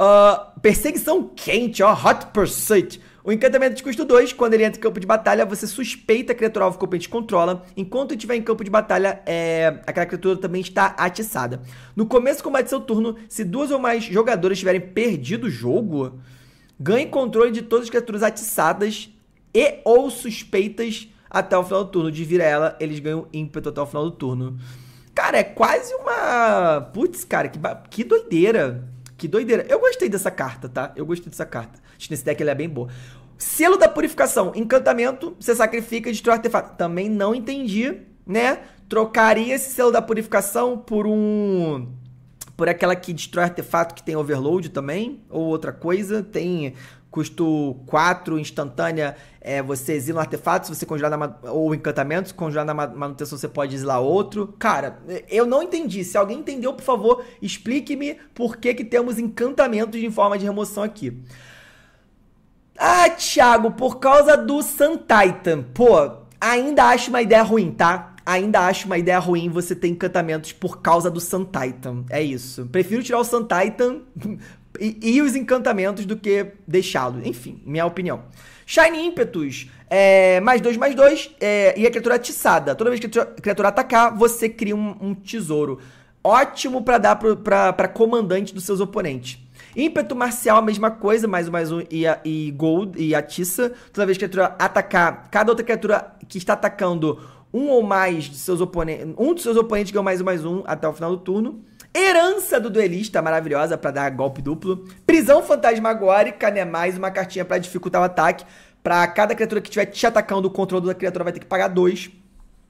Uh, perseguição quente, ó, Hot Pursuit. O encantamento de custo 2, quando ele entra em campo de batalha, você suspeita a criatura alvo que o oponente controla. Enquanto estiver em campo de batalha, é... aquela criatura também está atiçada. No começo do combate seu turno, se duas ou mais jogadores tiverem perdido o jogo, ganhe controle de todas as criaturas atiçadas e ou suspeitas até o final do turno. De vira ela, eles ganham ímpeto até o final do turno. Cara, é quase uma... Putz, cara, que, que doideira. Que doideira. Eu gostei dessa carta, tá? Eu gostei dessa carta. Acho que nesse deck ela é bem boa. Selo da Purificação. Encantamento, você sacrifica e destrói artefato. Também não entendi, né? Trocaria esse selo da Purificação por um... Por aquela que destrói artefato que tem overload também. Ou outra coisa. Tem custo 4, instantânea, é, você exila um artefato, se você conjurar na, ou encantamento, se conjurar na manutenção você pode exilar outro. Cara, eu não entendi. Se alguém entendeu, por favor, explique-me por que, que temos encantamentos em forma de remoção aqui. Ah, Thiago, por causa do Sun Titan. Pô, ainda acho uma ideia ruim, tá? Ainda acho uma ideia ruim você ter encantamentos por causa do Sun Titan. É isso. Prefiro tirar o Sun Titan e, e os encantamentos do que deixá-lo. Enfim, minha opinião. Shine Impetus, é, mais dois, mais dois, é, e a criatura atiçada. Toda vez que a criatura atacar, você cria um, um tesouro. Ótimo para dar para comandante dos seus oponentes. Ímpeto marcial, a mesma coisa, mais um, mais um, e, e gold, e atiça. Toda vez que a criatura atacar, cada outra criatura que está atacando um ou mais de seus oponentes, um dos seus oponentes ganha mais um, mais um até o final do turno. Herança do duelista, maravilhosa para dar golpe duplo. Prisão fantasmagórica, né? Mais uma cartinha para dificultar o ataque. Para cada criatura que estiver te atacando, o controle da criatura vai ter que pagar dois.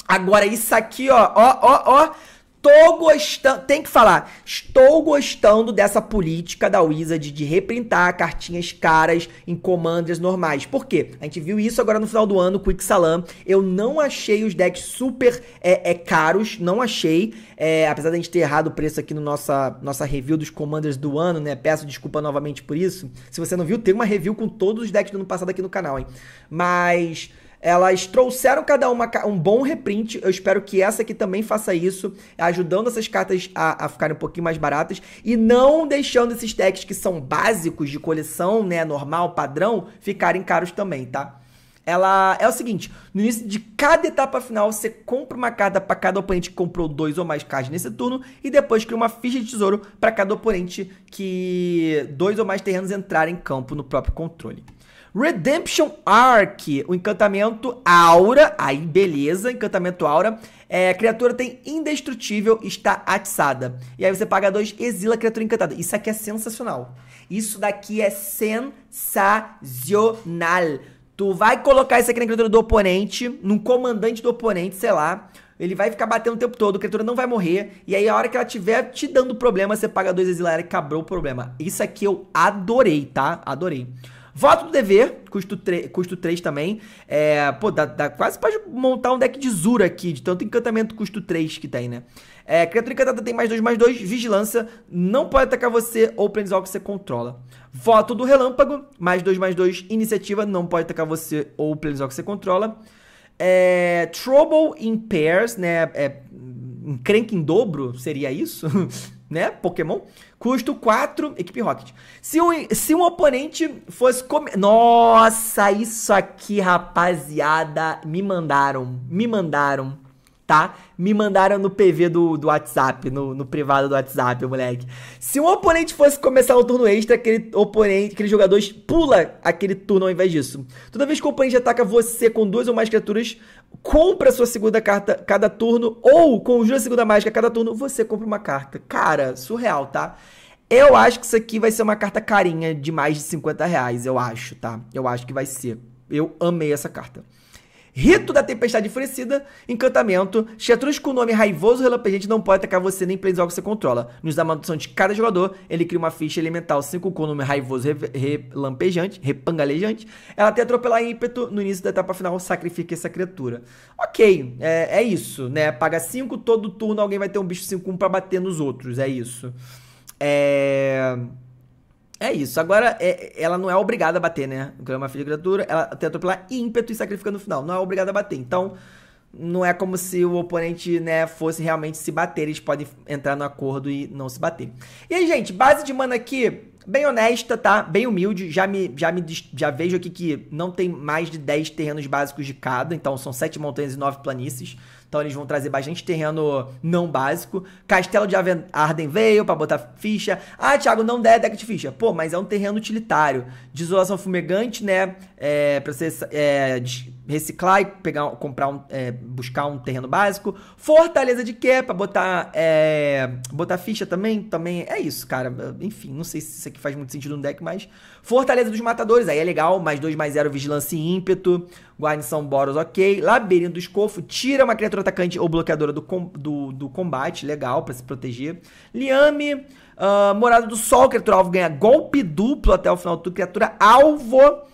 Agora, isso aqui, ó, ó, ó, ó. Estou gostando, tem que falar, estou gostando dessa política da Wizard de reprintar cartinhas caras em commanders normais. Por quê? A gente viu isso agora no final do ano com o. Eu não achei os decks super é, é caros, não achei. É, apesar da gente ter errado o preço aqui no nossa, nossa review dos commanders do ano, né? Peço desculpa novamente por isso. Se você não viu, tem uma review com todos os decks do ano passado aqui no canal, hein? Mas elas trouxeram cada uma um bom reprint. Eu espero que essa aqui também faça isso, ajudando essas cartas a, a ficarem um pouquinho mais baratas e não deixando esses decks que são básicos de coleção, né, normal, padrão, ficarem caros também, tá? Ela é o seguinte: no início de cada etapa final, você compra uma carta para cada oponente que comprou dois ou mais cards nesse turno, e depois cria uma ficha de tesouro para cada oponente que dois ou mais terrenos entrarem em campo no próprio controle. Redemption Arc, o encantamento Aura, aí beleza, encantamento Aura. É, criatura tem indestrutível, está atiçada. E aí você paga dois, exila a criatura encantada. Isso aqui é sensacional. Isso daqui é sensacional. Tu vai colocar isso aqui na criatura do oponente, num comandante do oponente, sei lá. Ele vai ficar batendo o tempo todo, a criatura não vai morrer. E aí, a hora que ela tiver te dando problema, você paga dois exilar e acabou o problema. Isso aqui eu adorei, tá? Adorei. Voto do dever, custo, custo 3 também. É, pô, dá, dá, quase pode montar um deck de Zura aqui, de tanto encantamento custo 3 que tem, né? É, criatura encantada tem mais 2, mais 2, vigilância, não pode atacar você ou Planeswalker que você controla. Voto do relâmpago, mais 2, mais 2, iniciativa, não pode atacar você ou Planeswalker que você controla. É, Trouble in Pairs, né? É, encrenca em dobro, seria isso? (laughs) né? Pokémon. Custo 4, equipe Rocket. Se um, se um oponente fosse comer. Nossa, isso aqui, rapaziada. Me mandaram. Me mandaram tá? Me mandaram no PV do, do WhatsApp, no, no privado do WhatsApp, moleque. Se um oponente fosse começar um turno extra, aquele oponente, aquele jogador pula aquele turno ao invés disso. Toda vez que o oponente ataca você com duas ou mais criaturas, compra sua segunda carta cada turno, ou conjura a segunda mágica cada turno, você compra uma carta. Cara, surreal, tá? Eu acho que isso aqui vai ser uma carta carinha de mais de 50 reais, eu acho, tá? Eu acho que vai ser. Eu amei essa carta. Rito da Tempestade Enfurecida, encantamento. Criaturas com nome raivoso relampejante não pode atacar você nem planeswalker que você controla. Nos dá manutenção de cada jogador, ele cria uma ficha elemental 5 com nome raivoso relampejante, repangalejante. Ela tem atropelar ímpeto no início da etapa final, sacrifica essa criatura. Ok, é, é isso, né? Paga 5, todo turno alguém vai ter um bicho 5-1 pra bater nos outros, é isso. É... É isso. Agora, é, ela não é obrigada a bater, né? Porque é uma filha criatura, ela tem atropelar ímpeto e sacrifica no final. Não é obrigada a bater. Então, não é como se o oponente, né, fosse realmente se bater. Eles podem entrar no acordo e não se bater. E aí, gente, base de mana aqui, bem honesta, tá? Bem humilde. Já me, já me já vejo aqui que não tem mais de 10 terrenos básicos de cada. Então, são 7 montanhas e 9 planícies. Então eles vão trazer bastante terreno não básico. Castelo de Arden veio para botar ficha. Ah, Thiago, não der deck de ficha. Pô, mas é um terreno utilitário. Desolação fumegante, né? É, pra você é, reciclar e pegar, comprar um, é, buscar um terreno básico. Fortaleza de quê? Pra botar, é, botar ficha também. Também é isso, cara. Enfim, não sei se isso aqui faz muito sentido no deck, mas. Fortaleza dos Matadores, aí é legal. Mais 2, mais 0, vigilância e ímpeto. Guarnição Boros, ok. Labirinto do Escofo, tira uma criatura atacante ou bloqueadora do, com, do, do combate, legal, para se proteger. Liame, uh, Morada do Sol, criatura alvo ganha golpe duplo até o final do turno, criatura alvo.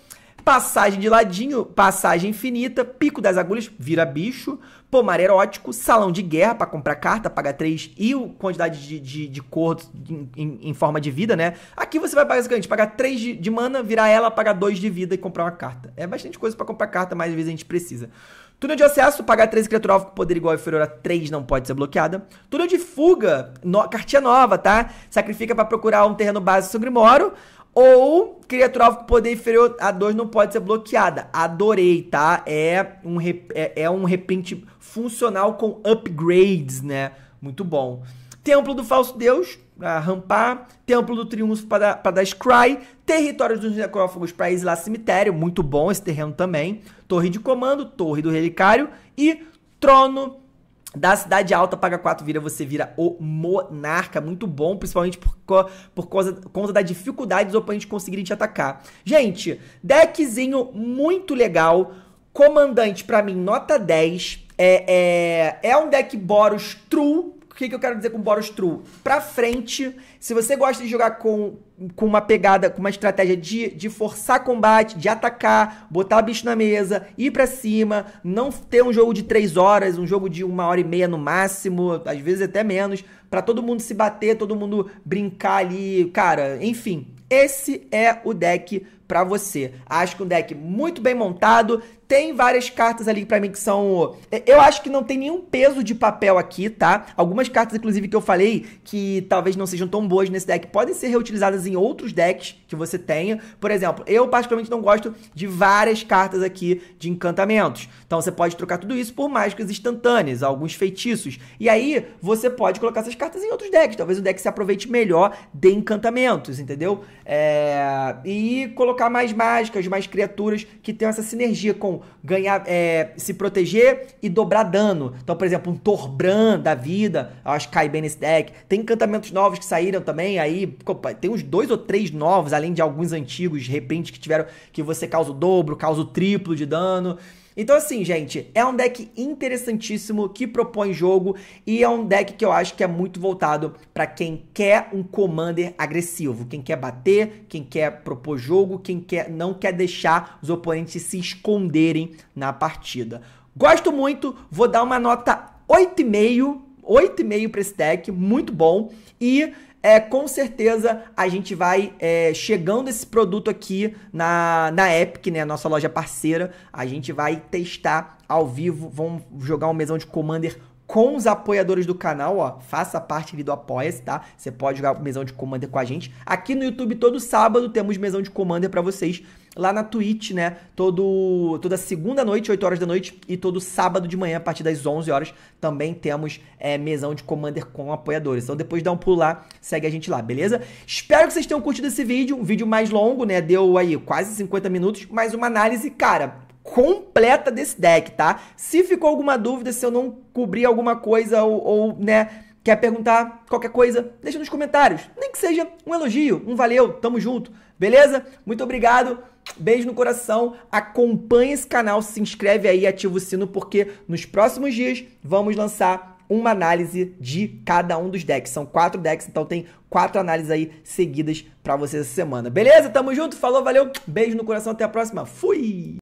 Passagem de ladinho, passagem infinita, pico das agulhas, vira bicho, pomar erótico, salão de guerra para comprar carta, paga 3 e o quantidade de, de, de cor em, em, em, forma de vida, né? Aqui você vai basicamente pagar 3 de, de mana, virar ela, pagar 2 de vida e comprar uma carta. É bastante coisa para comprar carta, mas às vezes a gente precisa. Túnel de acesso, pagar 13 criatura alvo com poder igual ou inferior a 3 não pode ser bloqueada. Túnel de fuga, no, cartinha nova, tá? Sacrifica para procurar um terreno base sobre Grimório. Ou criatura alvo com poder inferior a 2 não pode ser bloqueada. Adorei, tá? É um, é, é um repente funcional com upgrades, né? Muito bom. Templo do Falso Deus, para rampar. Templo do Triunfo para dar Scry. Território dos Necrófagos para exilar cemitério. Muito bom esse terreno também. Torre de Comando, Torre do Relicário. E Trono da Cidade Alta, paga 4, vira, você vira o Monarca. Muito bom, principalmente por, por causa, conta da dificuldade dos oponentes conseguirem te atacar. Gente, deckzinho muito legal. Comandante, para mim, nota 10. É, é, é um deck Boros True, que, que eu quero dizer com Boros True? Pra frente, se você gosta de jogar com, com uma pegada, com uma estratégia de, de forçar combate, de atacar, botar bicho na mesa, ir para cima, não ter um jogo de 3 horas, um jogo de uma hora e meia no máximo, às vezes até menos, para todo mundo se bater, todo mundo brincar ali, cara, enfim. Esse é o deck para você. Acho que um deck muito bem montado, tem várias cartas ali para mim que são. Eu acho que não tem nenhum peso de papel aqui, tá? Algumas cartas, inclusive, que eu falei que talvez não sejam tão boas nesse deck, podem ser reutilizadas em outros decks que você tenha. Por exemplo, eu particularmente não gosto de várias cartas aqui de encantamentos. Então você pode trocar tudo isso por mágicas instantâneas, alguns feitiços. E aí você pode colocar essas cartas em outros decks. Talvez o deck se aproveite melhor de encantamentos, entendeu? É... E colocar mais mágicas, mais criaturas que tenham essa sinergia com ganhar, é, se proteger e dobrar dano. Então, por exemplo, um Torbran da vida, acho que cai bem nesse deck. Tem encantamentos novos que saíram também, aí tem uns dois ou três novos, além de alguns antigos, de repente, que tiveram que você causa o dobro, causa o triplo de dano. Então, assim, gente, é um deck interessantíssimo que propõe jogo e é um deck que eu acho que é muito voltado para quem quer um commander agressivo, quem quer bater, quem quer propor jogo, quem quer não quer deixar os oponentes se esconderem na partida. Gosto muito, vou dar uma nota 8,5, 8,5 para esse deck, muito bom. E é, com certeza a gente vai é, chegando esse produto aqui na, na Epic, né? Nossa loja parceira. A gente vai testar ao vivo. Vamos jogar um mesão de Commander com os apoiadores do canal, ó, faça parte ali do Apoia-se, tá? Você pode jogar mesão de Commander com a gente. Aqui no YouTube, todo sábado, temos mesão de Commander para vocês. Lá na Twitch, né? Todo, toda segunda noite, 8 horas da noite, e todo sábado de manhã, a partir das 11 horas, também temos é, mesão de Commander com apoiadores. Então depois dá um pulo lá, segue a gente lá, beleza? Espero que vocês tenham curtido esse vídeo, um vídeo mais longo, né? Deu aí quase 50 minutos, mas uma análise, cara completa desse deck, tá? Se ficou alguma dúvida, se eu não cobri alguma coisa ou, ou, né, quer perguntar qualquer coisa, deixa nos comentários. Nem que seja um elogio, um valeu, tamo junto, beleza? Muito obrigado. Beijo no coração, acompanhe esse canal, se inscreve aí, ativa o sino, porque nos próximos dias vamos lançar uma análise de cada um dos decks. São quatro decks, então tem quatro análises aí seguidas para vocês essa semana. Beleza? Tamo junto, falou, valeu, beijo no coração, até a próxima. Fui!